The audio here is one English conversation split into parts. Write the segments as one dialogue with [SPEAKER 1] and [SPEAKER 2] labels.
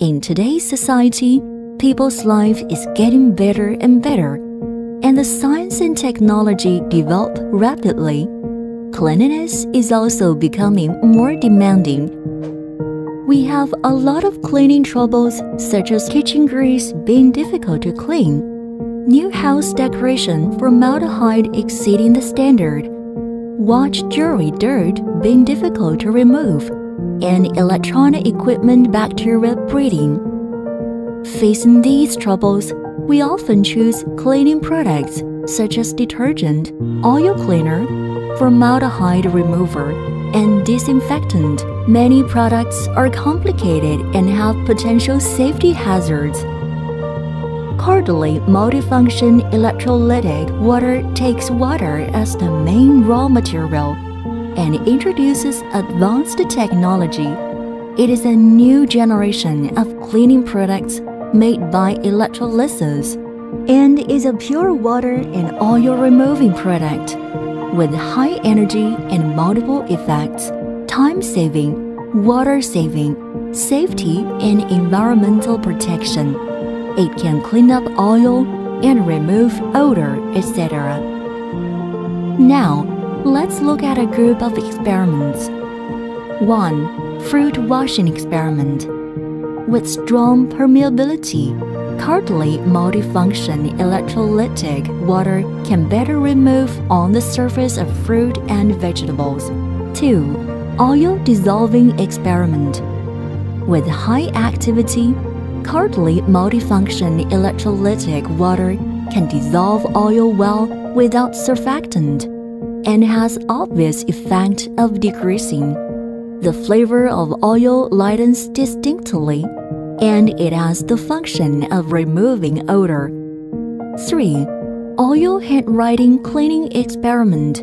[SPEAKER 1] In today's society, people's life is getting better and better, and the science and technology develop rapidly. Cleanliness is also becoming more demanding. We have a lot of cleaning troubles, such as kitchen grease being difficult to clean, new house decoration formaldehyde exceeding the standard, watch jewelry dirt being difficult to remove and electronic equipment bacteria breeding. Facing these troubles, we often choose cleaning products such as detergent, oil cleaner, formaldehyde remover, and disinfectant. Many products are complicated and have potential safety hazards. Kardli multifunction electrolytic water takes water as the main raw material and introduces advanced technology. It is a new generation of cleaning products made by electrolysis and is a pure water and oil removing product with high energy and multiple effects, time saving, water saving, safety and environmental protection. It can clean up oil and remove odor, etc. Now, Let's look at a group of experiments. 1. Fruit washing experiment. With strong permeability, Kardli multifunction electrolytic water can better remove on the surface of fruit and vegetables. 2. Oil dissolving experiment. With high activity, Kardli multifunction electrolytic water can dissolve oil well without surfactant and has obvious effect of decreasing. The flavor of oil lightens distinctly, and it has the function of removing odor. 3. Oil handwriting cleaning experiment.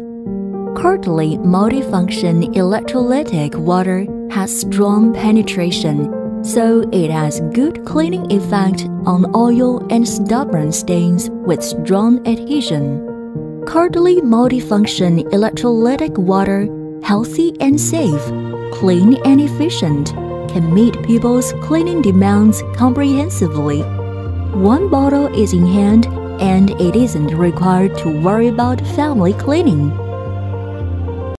[SPEAKER 1] Kardli, multifunction electrolytic water has strong penetration, so it has good cleaning effect on oil and stubborn stains with strong adhesion. Kardli multifunction electrolytic water, healthy and safe, clean and efficient, can meet people's cleaning demands comprehensively. One bottle is in hand and it isn't required to worry about family cleaning.